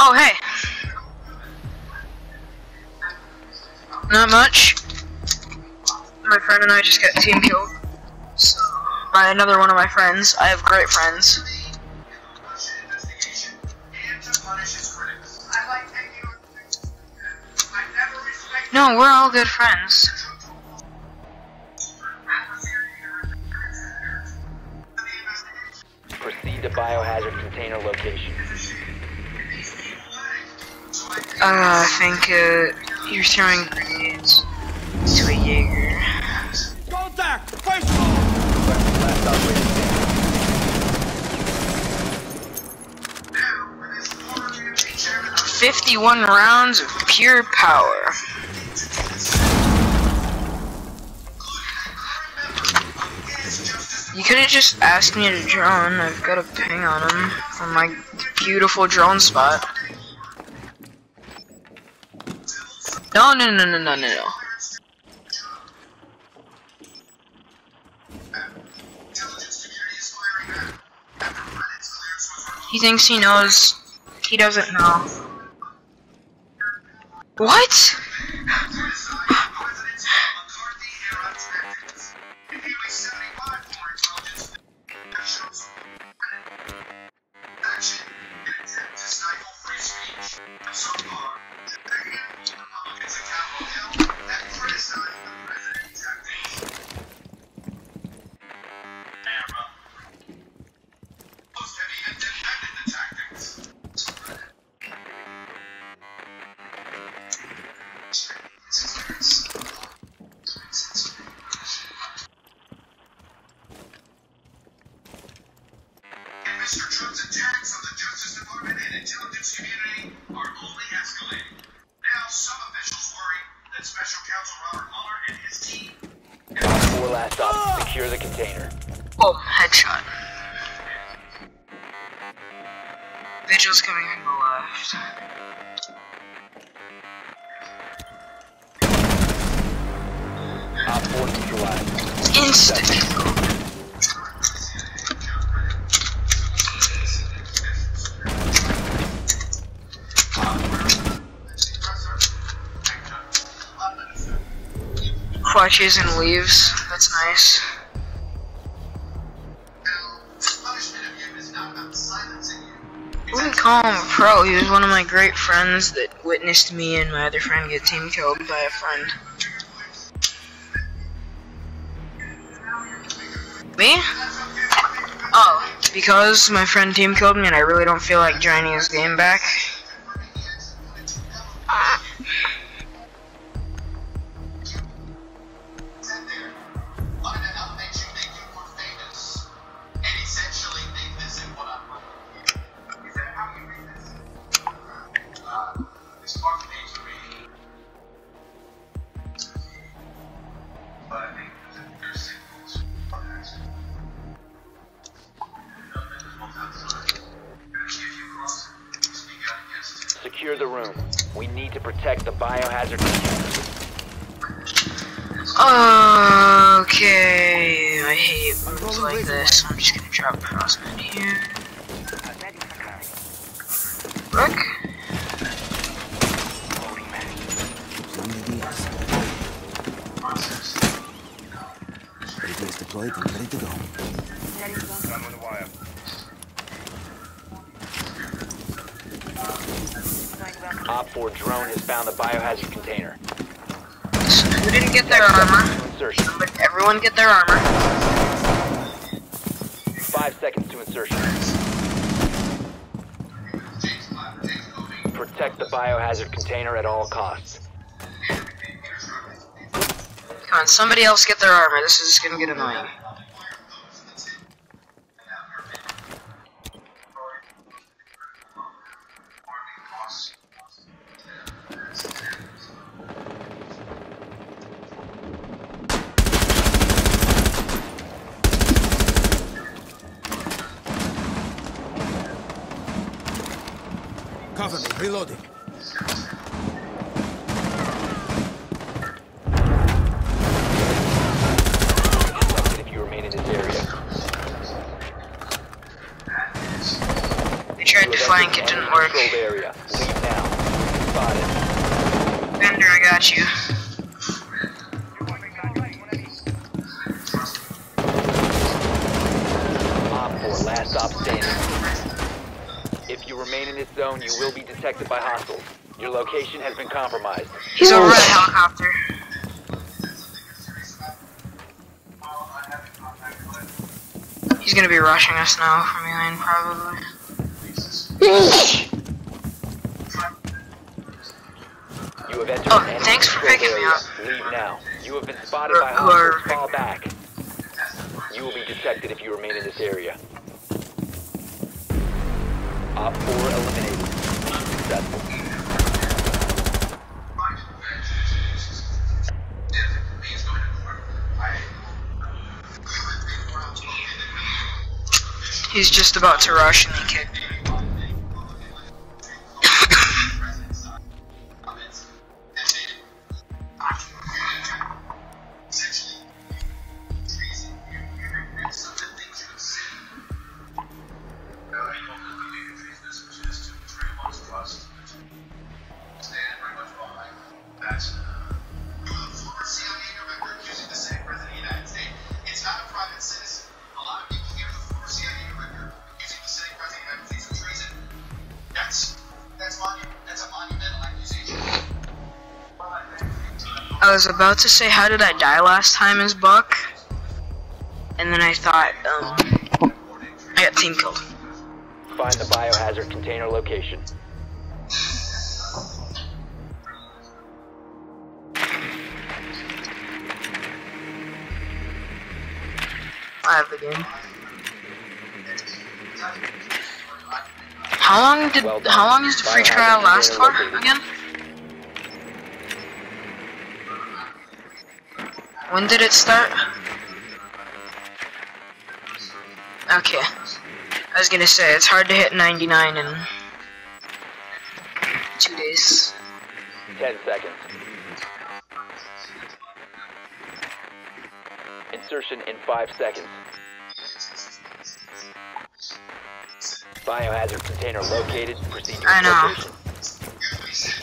Oh, hey. Not much. My friend and I just got team killed. So, by another one of my friends. I have great friends. No, we're all good friends. Proceed to biohazard container location. Uh, I think uh, you're throwing grenades to a Jaeger. Contact! First 51 rounds of pure power. You could have just asked me to drone. I've got a ping on him from my beautiful drone spot. No, no, no, no, no, no, no. He thinks he knows. He doesn't know. What? 4 last op. Secure the container. Oh, headshot. Vigil's coming from the left. Op 4 neutralized. Instant. Flashes and leaves. That's nice. punishment of you is not about silencing you. I wouldn't call him a pro. He was one of my great friends that witnessed me and my other friend get team killed by a friend. Me? Oh, because my friend team killed me and I really don't feel like joining his game back. Find Secure the room. We need to protect the biohazard container. Okay, I hate moves like this. I'm just gonna drop crossman here. Look. Radio is deployed and ready to go. Op 4 drone has found the biohazard container. Who didn't get their armor? Insertion. Everyone get their armor. Five seconds to insertion. Protect the biohazard container at all costs. Come on, somebody else get their armor. This is gonna get annoying. Flank, entered it an didn't work. uncontrolled area. Leave now. Spotted. Bender, I got you. Op 4, last stop standing. If you remain in this zone, you will be detected by hostiles. Your location has been compromised. He's over the helicopter. He's gonna be rushing us now from behind, probably. Oh, thanks for picking me up. Leave now. You have been spotted Or- by hostiles. Fall back. You will be detected if you remain in this area. Op 4 eliminated. Successful. He's just about to rush and he kicked. Was about to say, how did I die last time as Buck? And then I thought, um, I got team killed. Find the biohazard container location. I have the game. How long did Well how long is the free trial last for again? When did it start? Okay. I was gonna say it's hard to hit 99 in two days. 10 seconds. Insertion in 5 seconds. Biohazard container located. Proceed to I know. location.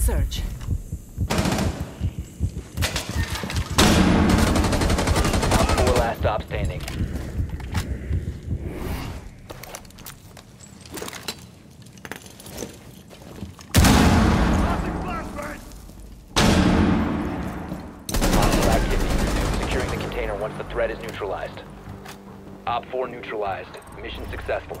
Adrenaline surge. Op 4 last stop standing. Hostile activity. Resume securing the container once the threat is neutralized. Op 4 neutralized. Mission successful.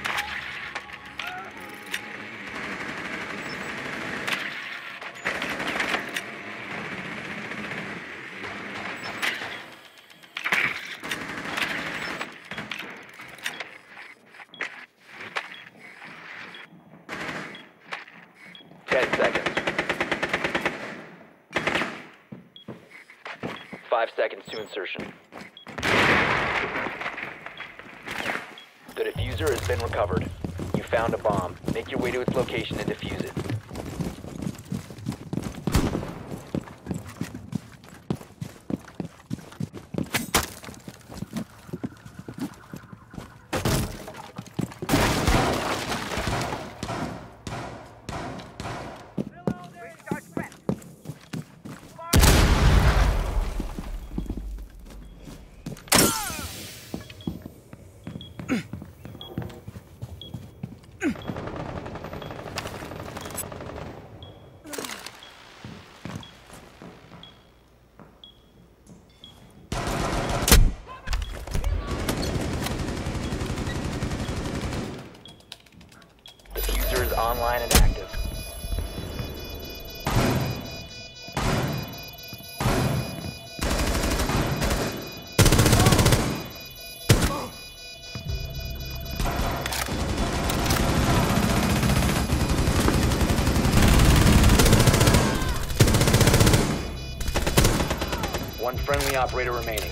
Ten seconds. Five seconds to insertion. The defuser has been recovered. You found a bomb. Make your way to its location and defuse it. Defuser is online and active. One friendly operator remaining.